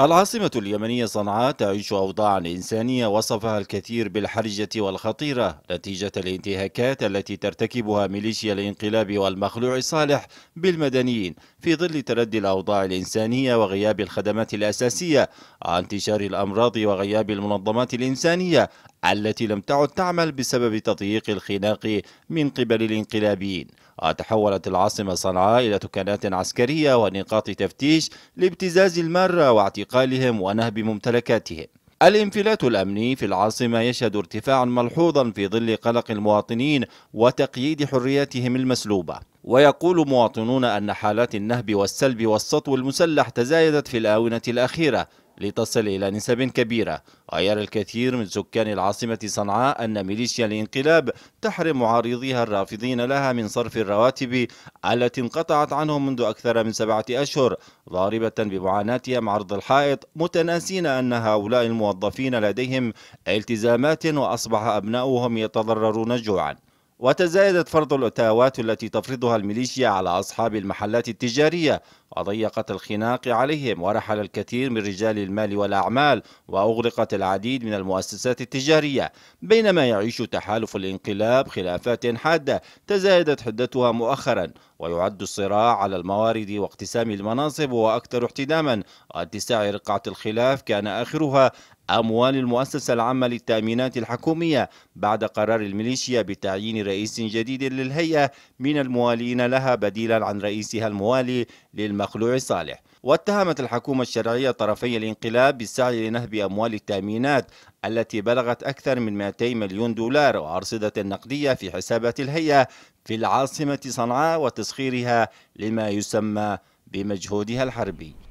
العاصمة اليمنية صنعاء تعيش أوضاعا إنسانية وصفها الكثير بالحرجة والخطيرة نتيجة الانتهاكات التي ترتكبها ميليشيا الانقلاب والمخلوع صالح بالمدنيين في ظل تردي الأوضاع الإنسانية وغياب الخدمات الأساسية انتشار الأمراض وغياب المنظمات الإنسانية التي لم تعد تعمل بسبب تضييق الخناق من قبل الانقلابيين. تحولت العاصمة صنعاء إلى تكنات عسكرية ونقاط تفتيش لابتزاز المارة واعتقالهم ونهب ممتلكاتهم. الانفلات الأمني في العاصمة يشهد ارتفاعا ملحوظا في ظل قلق المواطنين وتقييد حرياتهم المسلوبة. ويقول مواطنون أن حالات النهب والسلب والسطو المسلح تزايدت في الآونة الأخيرة لتصل إلى نسب كبيرة. ويرى الكثير من سكان العاصمة صنعاء أن ميليشيا الانقلاب تحرم معارضيها الرافضين لها من صرف الرواتب التي انقطعت عنهم منذ أكثر من سبعة أشهر ضاربة بمعاناتهم عرض الحائط متناسين أن هؤلاء الموظفين لديهم التزامات وأصبح أبناؤهم يتضررون جوعا. وتزايدت فرض الأتاوات التي تفرضها الميليشيا على أصحاب المحلات التجارية وضيقت الخناق عليهم ورحل الكثير من رجال المال والأعمال وأغلقت العديد من المؤسسات التجارية بينما يعيش تحالف الانقلاب خلافات حادة تزايدت حدتها مؤخرا ويعد الصراع على الموارد واقتسام المناصب هو أكثر احتداما واتساع رقعة الخلاف كان آخرها أموال المؤسسة العامة للتأمينات الحكومية بعد قرار الميليشيا بتعيين رئيس جديد للهيئة من الموالين لها بديلا عن رئيسها الموالي للمخلوع صالح. واتهمت الحكومة الشرعية طرفي الانقلاب بالسعي لنهب أموال التأمينات التي بلغت أكثر من 200 مليون دولار وأرصدة نقدية في حسابات الهيئة في العاصمة صنعاء وتسخيرها لما يسمى بمجهودها الحربي.